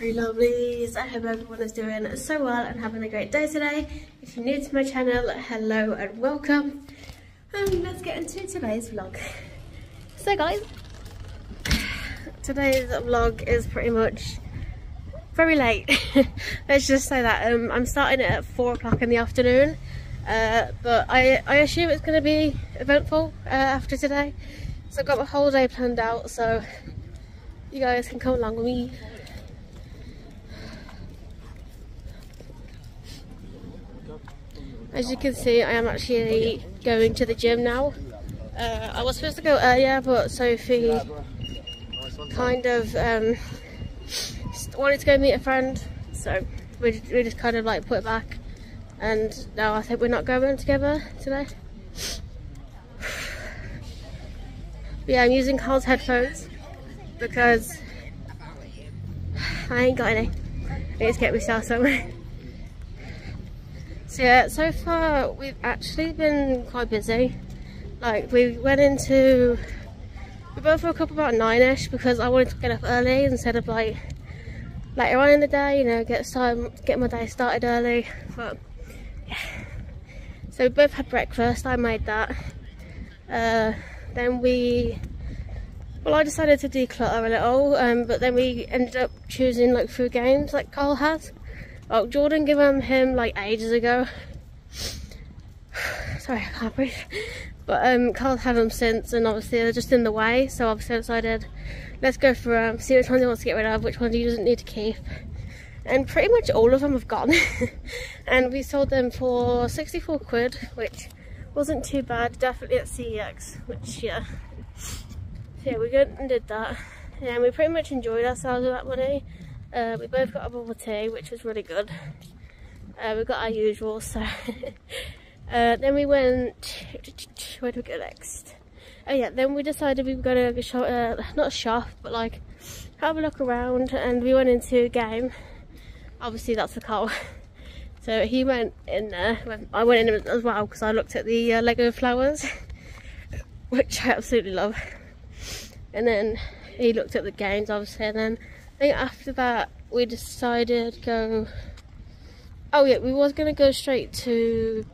pretty lovelies. I hope everyone is doing so well and having a great day today. If you're new to my channel, hello and welcome. And let's get into today's vlog. So guys, today's vlog is pretty much very late. let's just say that. Um, I'm starting it at 4 o'clock in the afternoon. Uh, but I, I assume it's going to be eventful uh, after today. So I've got my whole day planned out so you guys can come along with me. As you can see, I am actually going to the gym now. Uh, I was supposed to go earlier, but Sophie kind of um, wanted to go meet a friend, so we, we just kind of like put it back. And now I think we're not going together today. Yeah, I'm using Carl's headphones because I ain't got any. I need to get myself somewhere. So yeah, so far we've actually been quite busy. Like we went into, we both woke up about nine-ish because I wanted to get up early instead of like later on in the day, you know, get some, get my day started early. But yeah. So we both had breakfast, I made that. Uh, then we, well I decided to declutter a little, um, but then we ended up choosing like food games like Carl has. Oh, Jordan gave them him like ages ago. Sorry, I can't breathe. But um, Carl had them since, and obviously they're just in the way. So obviously I decided, let's go for them, see which ones he wants to get rid of, which ones he doesn't need to keep. And pretty much all of them have gone. and we sold them for 64 quid, which wasn't too bad. Definitely at CEX, which yeah. So yeah, we went and did that. And we pretty much enjoyed ourselves with that money. Uh, we both got a bubble tea, which was really good. Uh, we got our usual, so. uh, then we went. Where do we go next? Oh yeah, then we decided we were going to go shop, uh, not shop, but like have a look around, and we went into a game. Obviously, that's the car. So he went in there. I went in as well because I looked at the uh, Lego flowers, which I absolutely love. And then he looked at the games, obviously, and then think after that we decided go oh yeah we was gonna go straight to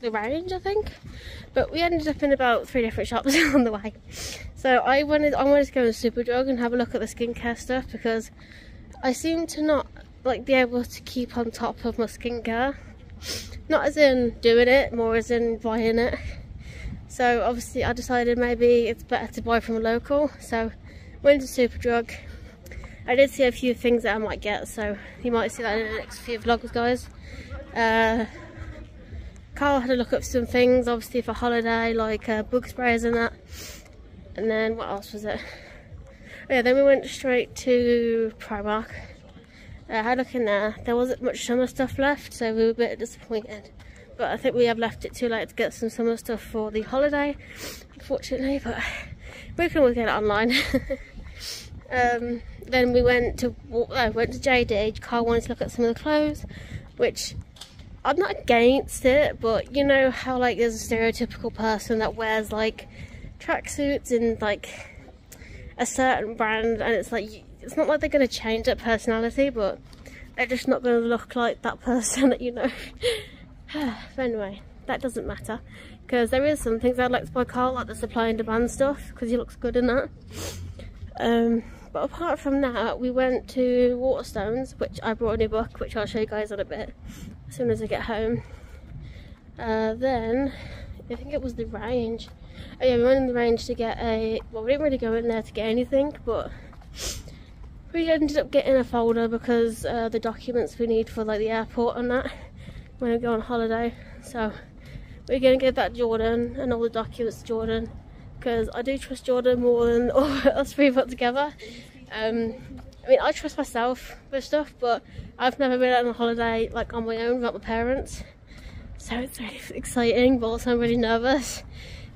the range I think. But we ended up in about three different shops on the way. So I wanted I wanted to go to Superdrug and have a look at the skincare stuff because I seem to not like be able to keep on top of my skincare. Not as in doing it more as in buying it. So obviously I decided maybe it's better to buy from a local. So went to Superdrug I did see a few things that I might get, so you might see that in the next few vlogs, guys. Uh, Carl had a look at some things, obviously for holiday, like uh, bug sprays and that. And then, what else was it? Oh, yeah, then we went straight to Primark. I uh, had a look in there. There wasn't much summer stuff left, so we were a bit disappointed. But I think we have left it too late to get some summer stuff for the holiday, unfortunately. But we can always get it online. Um, then we went to uh, went to JD. Carl wanted to look at some of the clothes, which I'm not against it, but you know how like there's a stereotypical person that wears like tracksuits and like a certain brand, and it's like it's not like they're gonna change their personality, but they're just not gonna look like that person that you know. but anyway, that doesn't matter because there is some things I'd like to buy Carl, like the supply and demand stuff, because he looks good in that. Um, but apart from that, we went to Waterstones, which I brought a new book, which I'll show you guys in a bit, as soon as I get home. Uh, then, I think it was the range. Oh yeah, we went in the range to get a, well we didn't really go in there to get anything, but we ended up getting a folder because uh, the documents we need for like the airport and that, when we go on holiday. So, we're going to give that Jordan and all the documents Jordan because I do trust Jordan more than all us three put together. Um, I mean, I trust myself with stuff, but I've never been on a holiday like on my own without my parents. So it's really exciting, but also I'm really nervous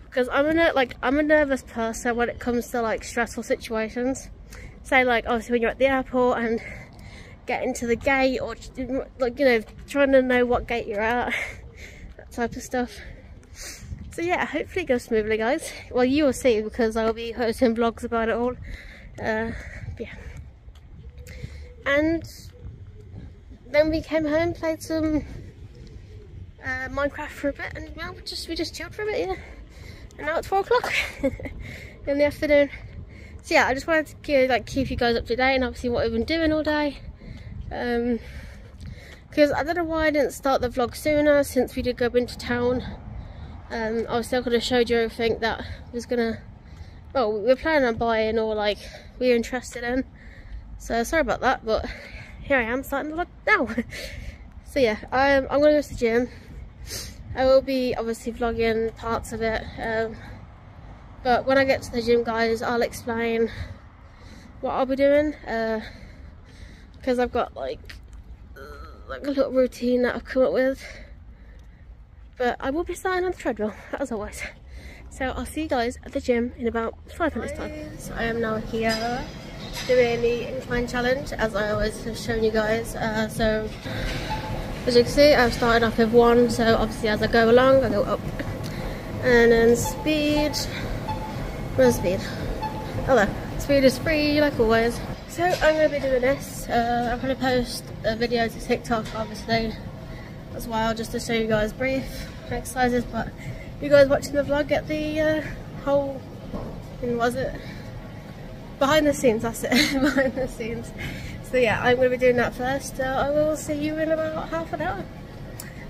because I'm a like I'm a nervous person when it comes to like stressful situations. Say like obviously when you're at the airport and getting to the gate or like you know trying to know what gate you're at, that type of stuff. So yeah, hopefully it goes smoothly guys. Well you will see because I'll be posting vlogs about it all. Uh, yeah. and then we came home, played some uh, Minecraft for a bit, and well, we just we just chilled for a bit, yeah. And now it's four o'clock in the afternoon. So yeah, I just wanted to like keep you guys up to date and obviously what we've been doing all day. Um, because I don't know why I didn't start the vlog sooner since we did go into town. Um, obviously I could have showed you everything that was gonna, well, we were planning on buying or like we were interested in. So sorry about that, but here I am starting the vlog now. so yeah, I'm, I'm gonna go to the gym. I will be obviously vlogging parts of it. Um, but when I get to the gym guys, I'll explain what I'll be doing. Because uh, I've got like, like a little routine that I've come up with. But I will be starting on the treadmill, as always. So I'll see you guys at the gym in about five minutes time. So I am now here doing the incline challenge as I always have shown you guys. Uh, so as you can see I've started off with one so obviously as I go along I go up and then speed where's speed hello speed is free like always so I'm going to be doing this uh, I'm going to post a video to TikTok obviously as well just to show you guys brief exercises but you guys watching the vlog get the uh, whole and was it behind the scenes that's it behind the scenes so yeah, I'm going to be doing that first. Uh, I will see you in about half an hour.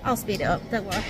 I'll speed it up, don't worry.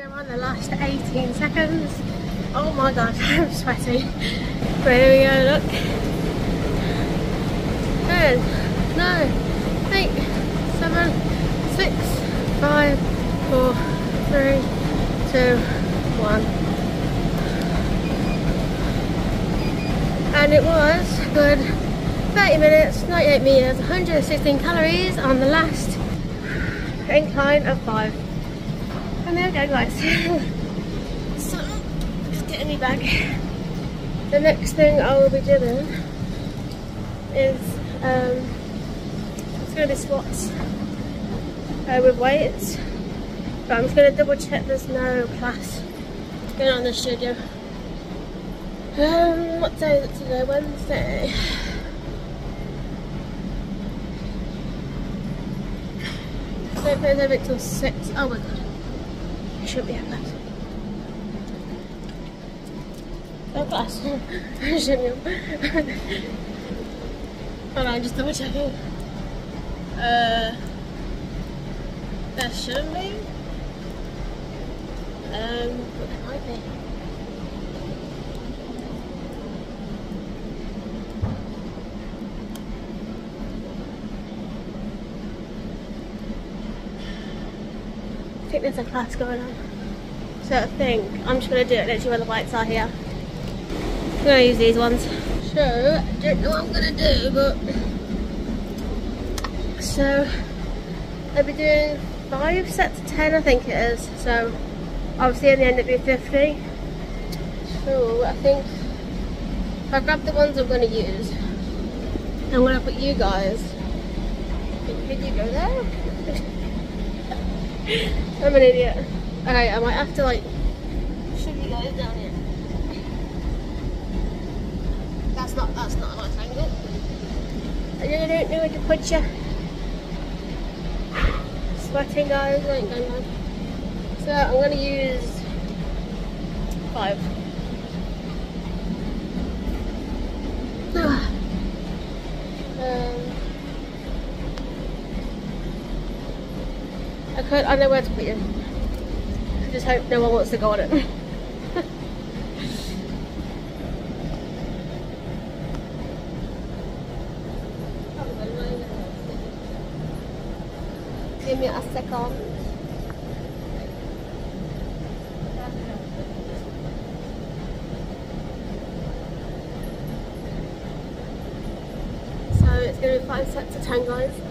We're on the last 18 seconds. Oh my god, I'm sweating. But here we go, look. 10, 9, 8, 7, 6, 5, 4, 3, 2, 1. And it was good 30 minutes, 98 meters, 116 calories on the last incline of 5. We go guys. so, just getting me back. The next thing I will be doing is um, it's going to be squats uh, with weights. But I'm just going to double check there's no class going on in the studio. Um, what day is it today? Wednesday. There's over till 6. Oh my god. I should be having that. No class. I shouldn't have. Hold on, just double checking. Uh, there shouldn't be. Um, but there might think there's a class going on. So I think I'm just going to do it literally where the lights are here. I'm going to use these ones. So, I don't know what I'm going to do, but... So, I'll be doing five sets of 10, I think it is. So, obviously in the end it'll be 50. So, I think if I grab the ones I'm going to use, I'm going to put you guys... Can you go there? I'm an idiot. Okay, I might have to like shove you guys down here. That's not that's not a nice angle. I really don't know where to put you. Sweating guys, ain't going on. So I'm gonna use five. um I could I know where to put you. I just hope no one wants to go on it. Give me a second. So it's going to be five sets of 10 guys.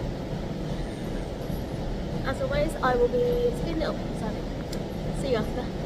Always, I will be speeding it up, so see you after.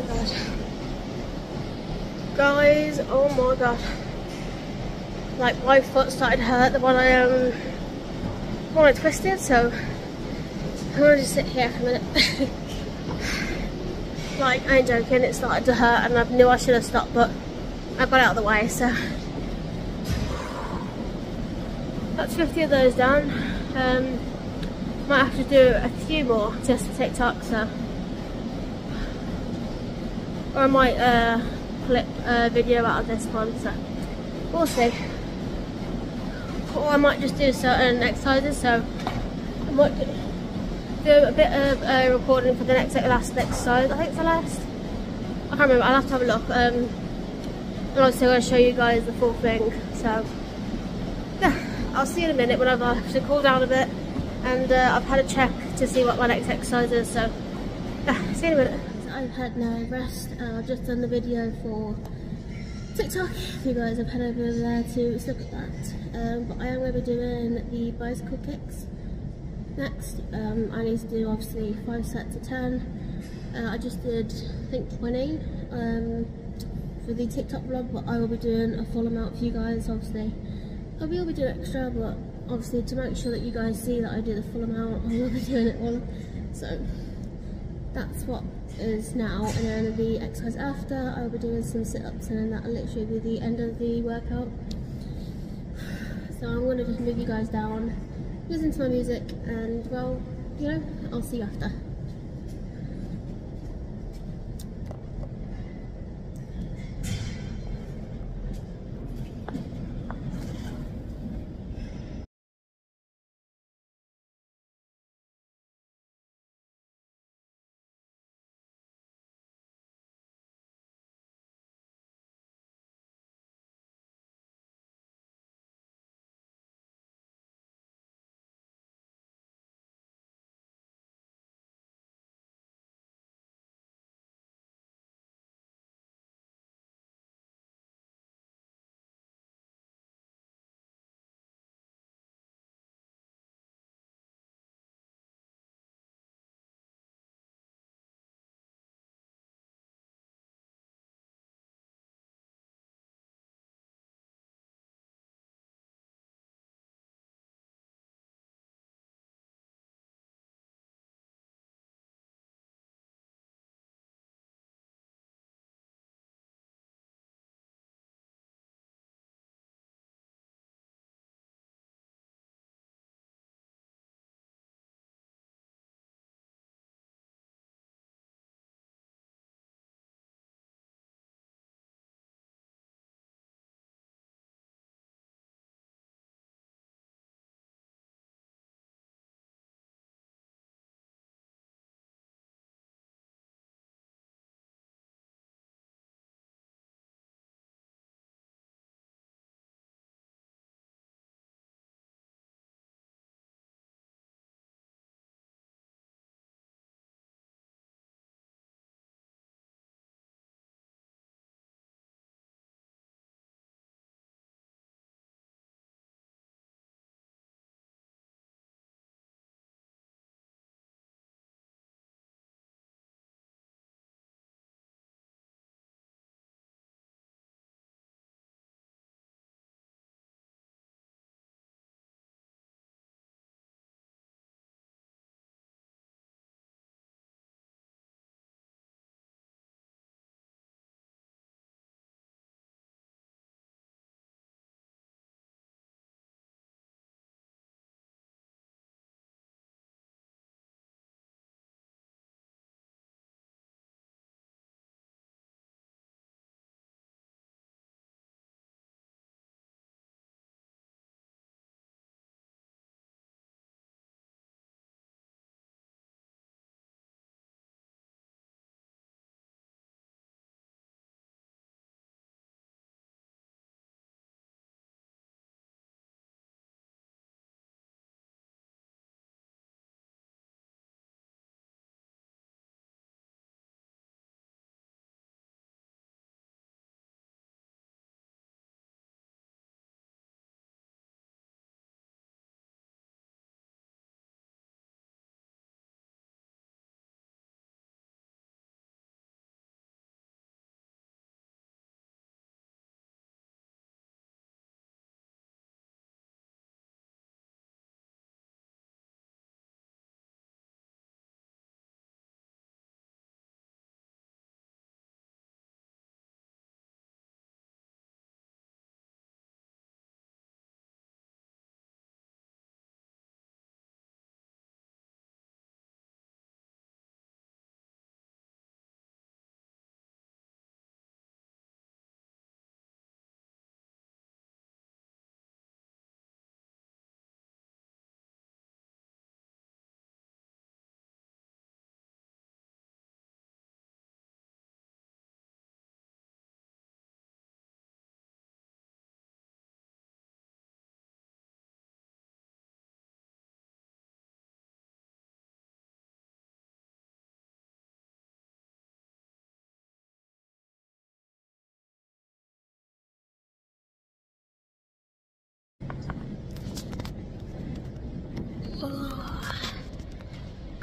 My god. Guys, oh my god. Like my foot started to hurt the one I um I twisted, so I'm gonna just sit here for a minute. like I ain't joking, it started to hurt and I knew I should have stopped but I got out of the way so that's 50 of those done. Um, might have to do a few more just for TikTok so or I might uh, clip a video out of this one so we'll see. Or I might just do certain exercises so I might do a bit of uh, recording for the next last exercise I think it's the last. I can't remember I'll have to have a look um, and obviously I'm going to show you guys the full thing so yeah I'll see you in a minute whenever I have to cool down a bit and uh, I've had a check to see what my next exercise is so yeah see you in a minute I've had no rest. Uh, I've just done the video for TikTok. If you guys have head over there to look at that. Um, but I am going to be doing the bicycle kicks next. Um, I need to do obviously five sets of 10. Uh, I just did, I think 20 um, for the TikTok vlog, but I will be doing a full amount for you guys, obviously. I will be doing extra, but obviously to make sure that you guys see that I do the full amount, I will be doing it all. So that's what is now and then the exercise after. I'll be doing some sit-ups and then that'll literally be the end of the workout. So I'm going to just move you guys down listen to my music and well you know I'll see you after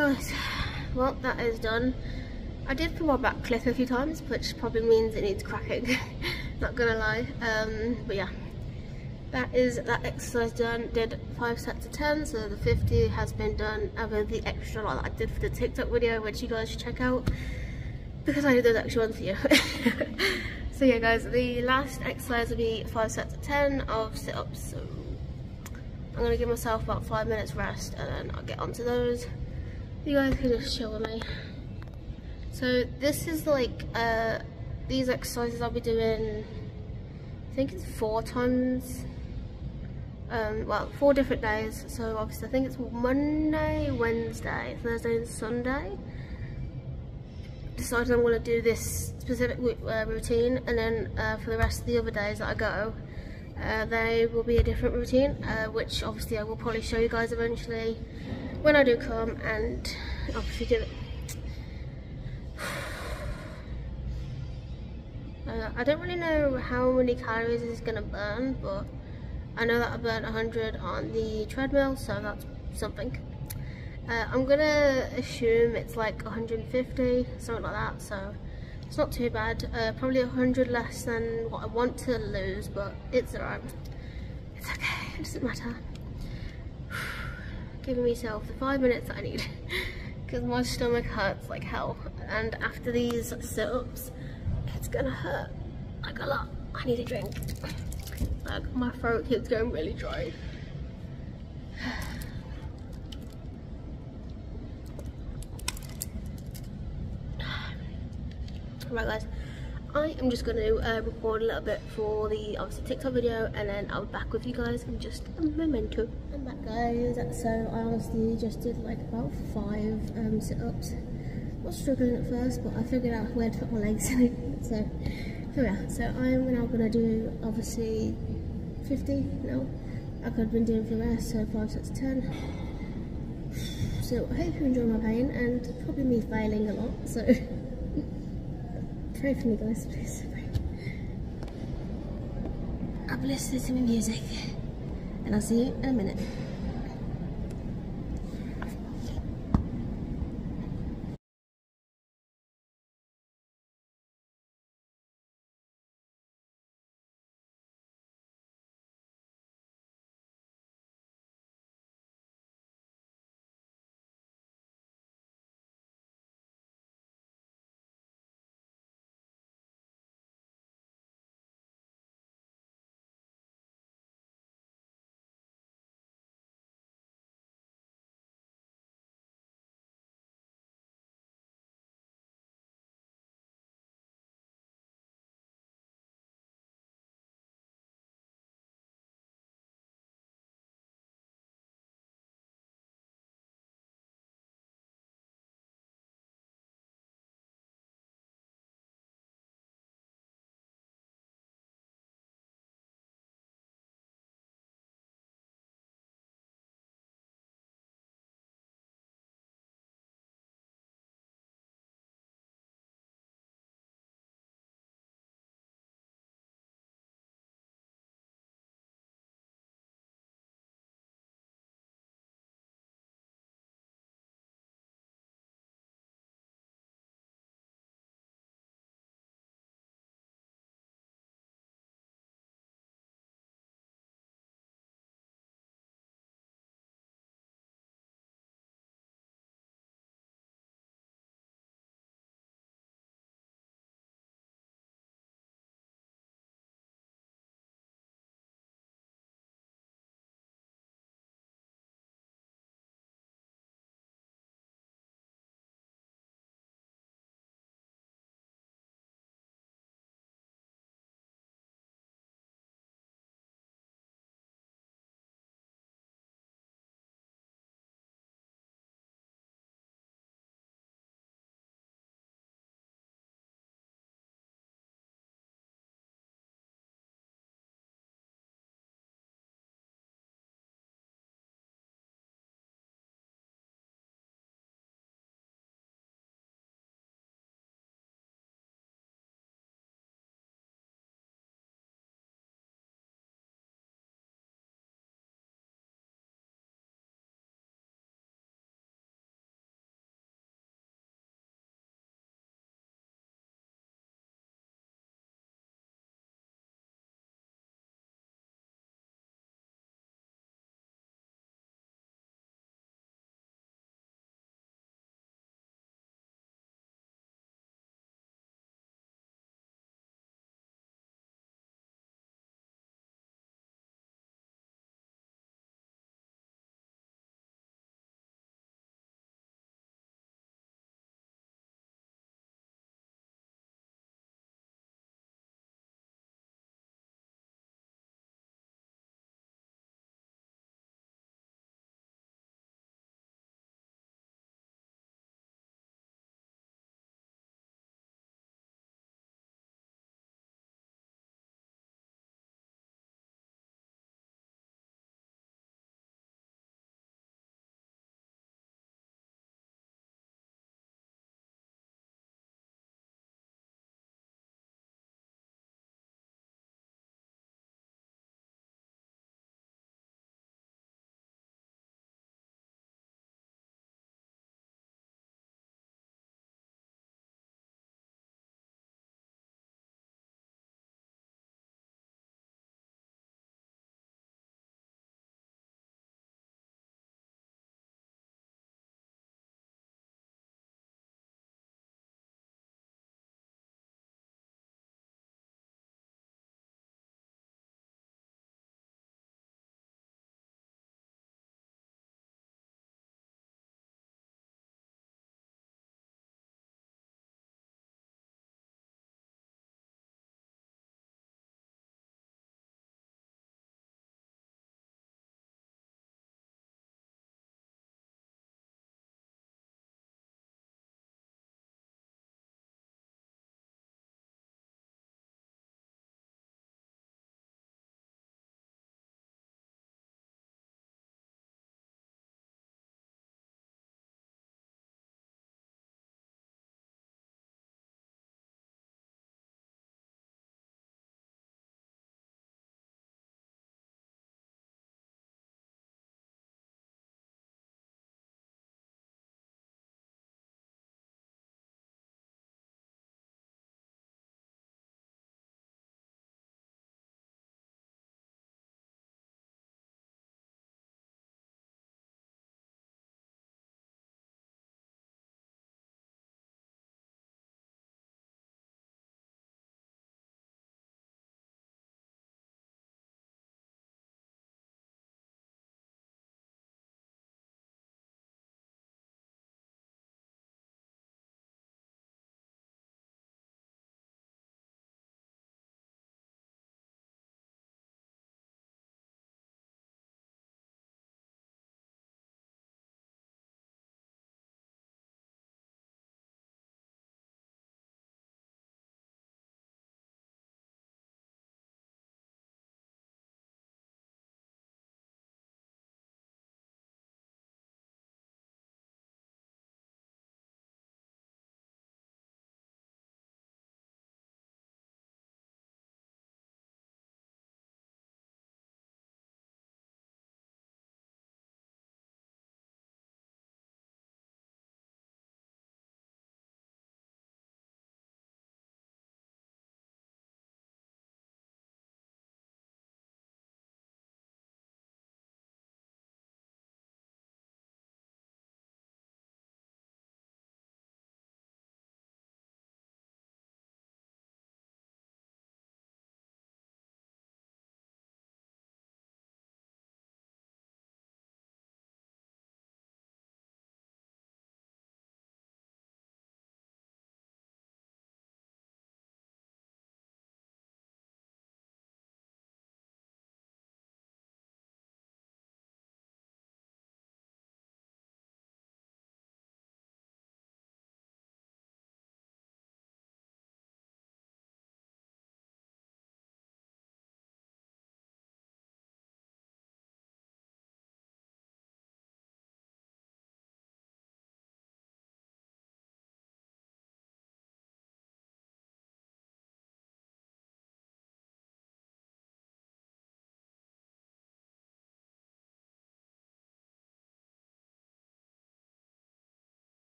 Guys, well that is done. I did pull my back clip a few times, which probably means it needs cracking. Not gonna lie. Um, but yeah, that is that exercise done. Did five sets of 10, so the 50 has been done with the extra lot that I did for the TikTok video, which you guys should check out because I did those extra ones for you. so yeah guys, the last exercise will be five sets of 10 of sit-ups. So I'm gonna give myself about five minutes rest and then I'll get onto those. You guys can just chill with me. So this is like, uh, these exercises I'll be doing, I think it's four times, um, well, four different days. So obviously I think it's Monday, Wednesday, Thursday and Sunday. Decided I'm going to do this specific uh, routine and then uh, for the rest of the other days that I go, uh, they will be a different routine, uh, which obviously I will probably show you guys eventually when I do come and obviously do it. Uh, I don't really know how many calories it's going to burn, but I know that I burned 100 on the treadmill, so that's something. Uh, I'm going to assume it's like 150, something like that, so it's not too bad. Uh, probably 100 less than what I want to lose, but it's alright. It's okay, it doesn't matter. Giving myself the five minutes that I need, because my stomach hurts like hell, and after these sit-ups, it's gonna hurt like a lot. I need a drink. Like my throat keeps going really dry. right guys, I am just going to uh, record a little bit for the obviously TikTok video and then I'll be back with you guys in just a moment. I'm back guys, so I honestly just did like about five um, sit-ups I was struggling at first, but I figured out where to put my legs in. So, so yeah, so I'm now gonna do obviously 50 now. Like I've been doing for the rest, so five sets of 10. So I hope you enjoy my pain and probably me failing a lot. So pray for me, guys, please. I'll be listening to my music, and I'll see you in a minute.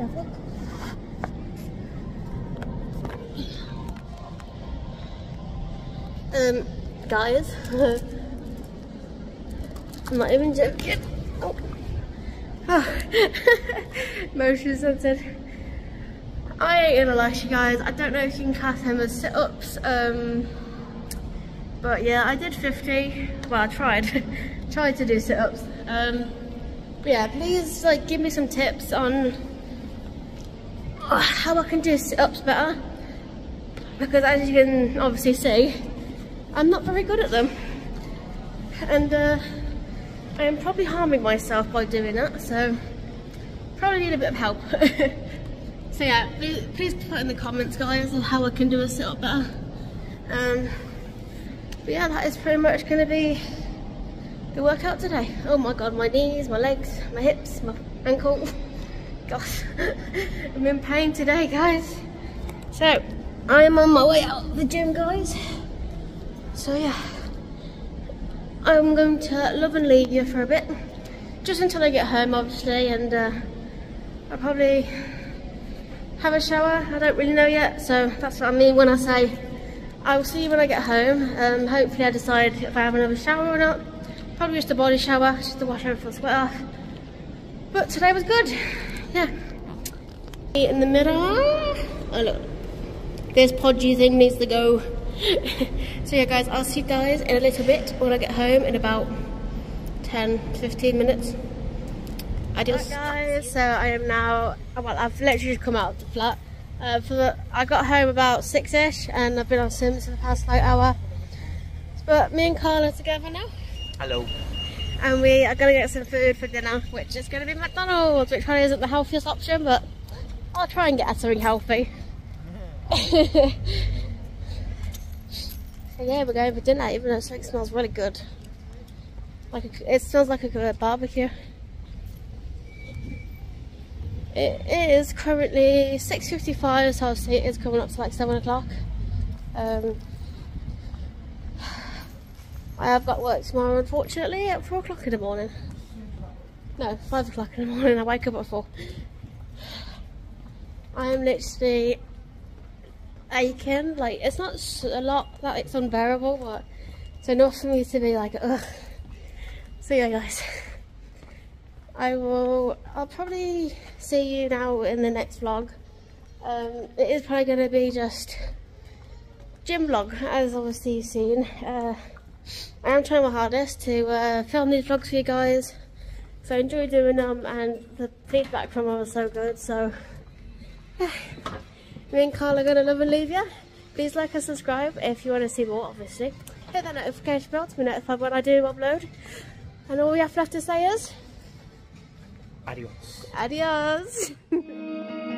Um, guys, I'm not even joking. Oh. Motion censored. I ain't gonna lie to you guys, I don't know if you can class them as sit-ups, um, but yeah, I did 50. Well, I tried. tried to do sit-ups. Um, yeah, please like give me some tips on how I can do sit-ups better. Because as you can obviously see, I'm not very good at them. And uh, I am probably harming myself by doing that, so probably need a bit of help. so yeah, please, please, put in the comments guys on how I can do a sit-up better. Um, but yeah, that is pretty much going to be the workout today. Oh my god, my knees, my legs, my hips, my ankle. Gosh, I'm in pain today, guys. So, I am on my way out of the gym, guys. So yeah, I'm going to love and leave you for a bit. Just until I get home, obviously, and uh, I'll probably have a shower. I don't really know yet, so that's what I mean when I say I will see you when I get home. Um, hopefully I decide if I have another shower or not. Probably just a body shower, just to wash everything sweat off. But today was good. Yeah. In the middle. Oh look. This podgy thing needs to go. so yeah guys, I'll see you guys in a little bit when I get home in about 10, 15 minutes. Adios. Right guys, so I am now, well I've literally just come out of the flat. Uh, for the, I got home about six-ish and I've been on Sims for the past like hour. But me and Carl are together now. Hello. And we are going to get some food for dinner, which is going to be McDonald's, which probably isn't the healthiest option, but I'll try and get us something healthy. so yeah, we're going for dinner, even though something smells really good. Like a, it smells like a good barbecue. It is currently 6.55 so it is coming up to like 7 o'clock. Um, I have got work tomorrow unfortunately at 4 o'clock in the morning. No, 5 o'clock in the morning, I wake up at 4. I am literally aching, like it's not a lot that it's unbearable but it's enough for me to be like ugh. So yeah guys. I will, I'll probably see you now in the next vlog. Um, it is probably going to be just gym vlog, as obviously you've seen. Uh, I am trying my hardest to uh, film these vlogs for you guys. So I enjoy doing them and the feedback from them was so good. So yeah. me and Carl are going to love and leave you. Please like and subscribe if you want to see more, obviously. Hit that notification bell to be notified when I do upload. And all we have left to say is... Adios. Adios.